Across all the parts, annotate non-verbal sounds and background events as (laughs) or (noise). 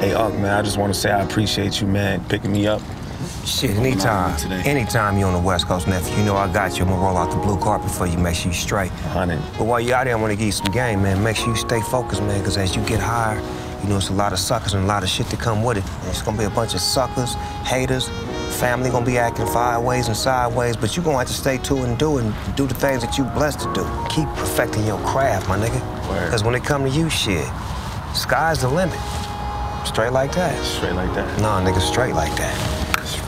Hey, Unc, man, I just want to say I appreciate you, man, picking me up. Shit, anytime. Anytime you on the West Coast, nephew, you know I got you. I'm gonna roll out the blue carpet for you, make sure you straight. 100. But while you out there, I wanna give you some game, man. Make sure you stay focused, man, because as you get higher, you know, it's a lot of suckers and a lot of shit to come with it. And it's gonna be a bunch of suckers, haters, family gonna be acting fireways and sideways, but you're gonna have to stay to it and do it and do the things that you're blessed to do. Keep perfecting your craft, my nigga. Because when it come to you, shit, sky's the limit. Straight like that. Straight like that. Nah, nigga, straight like that.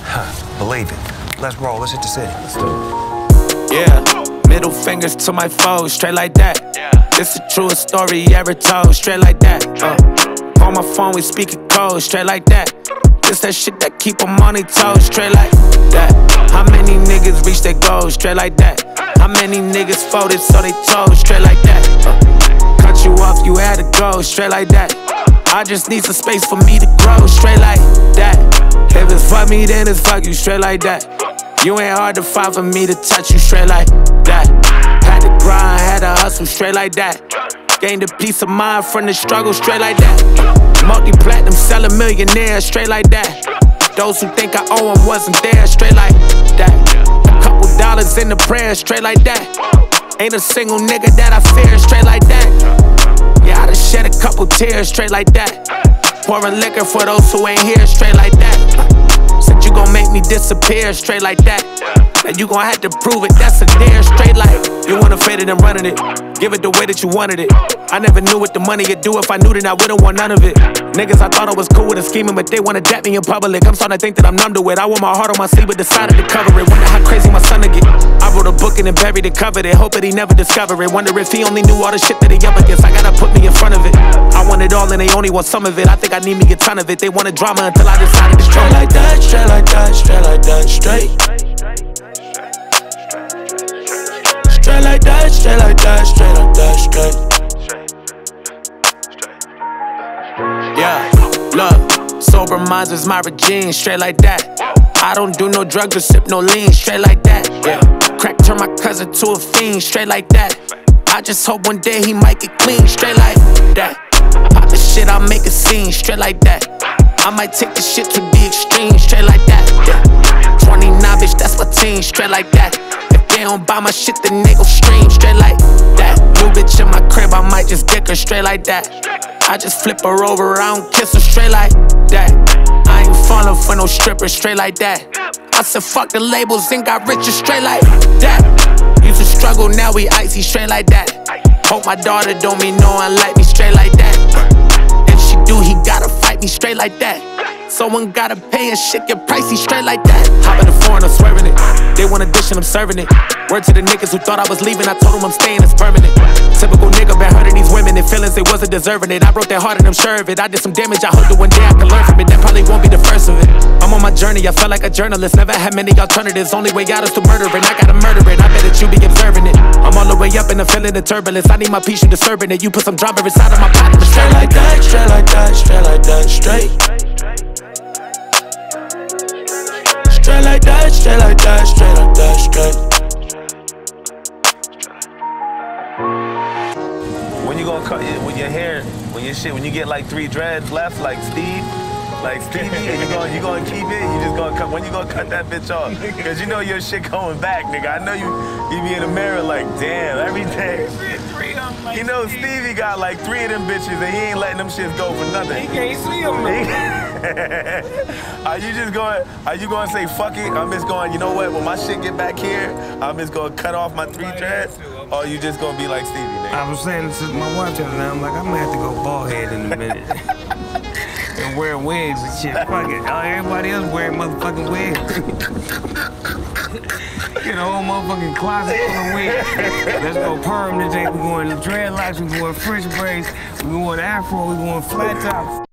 Huh, believe it. Let's roll. Let's hit the city. Let's do it. Yeah, middle fingers to my foes, straight like that. This the truest story ever told, straight like that. Uh, on my phone, we speaking code, straight like that. This that shit that keep 'em on their toes, straight like that. How many niggas reach their goals, straight like that? How many niggas folded so they told, straight like that? Uh, cut you off, you had to go, straight like that. I just need some space for me to grow, straight like that. If it's fuck me, then it's fuck you, straight like that. You ain't hard to find for me to touch you, straight like that. Had to grind, had to hustle, straight like that. Gained a peace of mind from the struggle, straight like that. Multi platinum, sell a millionaire, straight like that. Those who think I owe 'em wasn't there, straight like that. Couple dollars in the prayer, straight like that. Ain't a single nigga that I fear, straight like that. Couple tears, straight like that. Pouring liquor for those who ain't here, straight like that. Said you gon' make me disappear, straight like that. Now you gon' have to prove it, that's a dare, straight like You wanna fade it and running it. Give it the way that you wanted it. I never knew what the money would do. If I knew, then I wouldn't want none of it. Niggas, I thought I was cool with the scheming, but they wanna dap me in public. I'm starting to think that I'm numb to it. I want my heart on my sleeve, but decided to cover it. Wonder how crazy my son to get. I wrote a book and then buried it, covered it. Hope that he never discovered it. Wonder if he only knew all the shit that he up against. I gotta put me in front of it. I want it all and they only want some of it. I think I need me a ton of it. They wanted drama until I decided to straight like that, straight like that, straight like that, straight. Straight like that, straight like that, straight like that, straight. Sober minds my regime, straight like that. I don't do no drugs or sip no lean, straight like that. Yeah, crack turn my cousin to a fiend, straight like that. I just hope one day he might get clean, straight like that. Pop the shit, I'll make a scene, straight like that. I might take the shit to the extreme, straight like that. Yeah, 29, bitch, that's my team, straight like that. If they don't buy my shit, then they go stream, straight like that. New bitch in my crib, I might just dick her straight like that. I just flip her over, I don't kiss her straight like that. I ain't falling for no stripper straight like that. I said fuck the labels and got richer straight like that. Used to struggle, now we icy straight like that. Hope my daughter don't no one like me straight like that. If she do, he gotta fight me straight like that. Someone gotta pay and shit get pricey straight like that. Hop the foreign, I'm swerving it. They want a dish and I'm serving it. Word to the niggas who thought I was leaving, I told them I'm staying, it's permanent. Typical nigga been hurting these women and feelings they wasn't deserving it. I broke their heart and I'm sure of it. I did some damage, I hope that one day I can learn from it. That probably won't be the first of it. I'm on my journey, I felt like a journalist. Never had many alternatives. Only way out is to murder it. I gotta murder it. I bet that you be observing it. I'm all the way up and I'm feeling the turbulence. I need my peace, you disturbing it. You put some drama inside of my but Straight like that, straight like that, straight like that, straight. Straight like that, straight like that, straight like that, straight. When you gonna cut your, when your hair, when your shit, when you get like three dreads left, like Steve, like Stevie, you gonna you gonna keep it, you just gonna cut. When you gonna cut that bitch off? Cause you know your shit coming back, nigga. I know you you be in the mirror like, damn, every day. You know Stevie got like three of them bitches, and he ain't letting them shits go for nothing. He can't see him. (laughs) are you just going? Are you going to say fuck it? I'm just going. You know what? When my shit get back here, I'm just going to cut off my three dreads. Or you just going to be like Stevie, nigga? I was saying this to my wife the other. I'm like, I'm gonna have to go bald head in a minute. (laughs) and wear wigs and shit. Fuck it. Oh, everybody else wearing motherfucking wigs. (laughs) (laughs) Get a whole motherfucking closet full of wigs. Let's go perm today. We're going dreadlocks. we're going French braids. We going afro. We going flat tops.